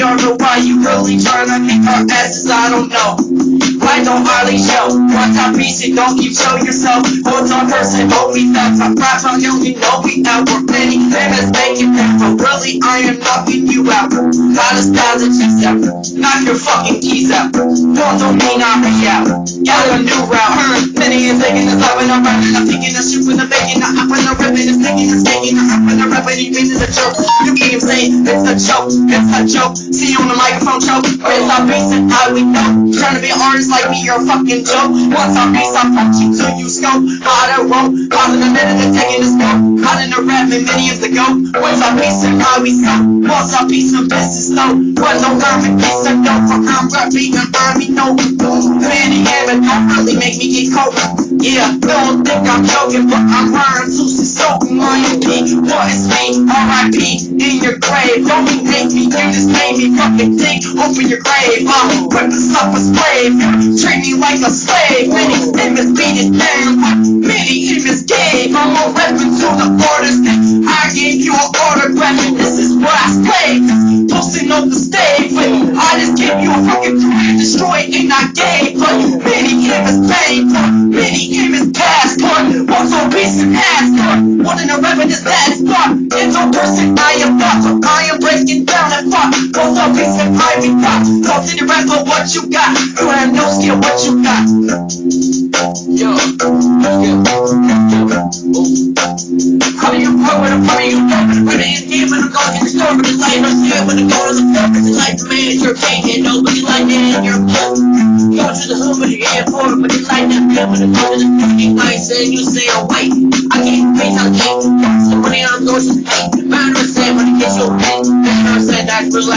Or know why you really tryna make our asses? I don't know. Why don't Harley show? One top piece, and don't you show yourself. Hold on person, but we thought top rap on you, we know we out. We're plenty famous, making them, but really I am knocking you out. Hottest styles and cheese out. Knock your fucking keys out. Don't, don't mean I'm out. Got a new route. Me, a fucking joke. Once I piece, I punch you till you scope. And roll. Hot in the minute and taking the scope. Hot in the rap and many of the go. Once I piece and how we so. Once I piece of business no. But no and piece of dope. For I'm rapping and army no. Many but don't really make me get cold. Yeah, don't think I'm joking, but I'm rhyme to so my P. What is me? R.I.P. in your grave. Don't hate me? You just made me fucking think. Open your grave. I'm rip this up a slave. Treat me pay till I I'm I said, it gets your head, man, I said, that's real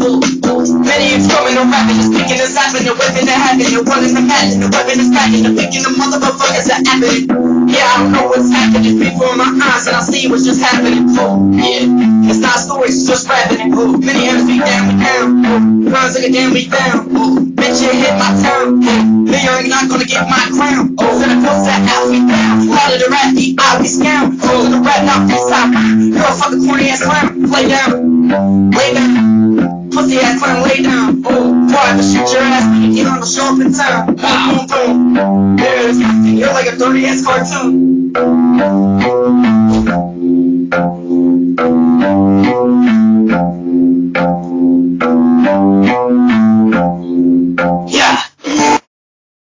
ooh. Many is coming on rapping, just picking and snapping, the whipping and having, the running the matching, the weapon is packing, the picking the motherfuckers are happening. Yeah, I don't know what's happening before my eyes, and I see what's just happening. Ooh, yeah, it's not stories, it's just rapping. Ooh, many hands be down, we down. Ooh, runs like a damn we down. Ooh, bitch, you hit my town. Ooh, me, you're not gonna get my crown. Oh, so the post that out. Be scound. Oh, the not this time. You're a fucking corny ass clown. Lay down, lay down. Pussy ass clown, lay down. Oh, boy, I can shoot your ass when you get on the show up in town. Boom, boom, boom. There's, you're like a dirty ass cartoon.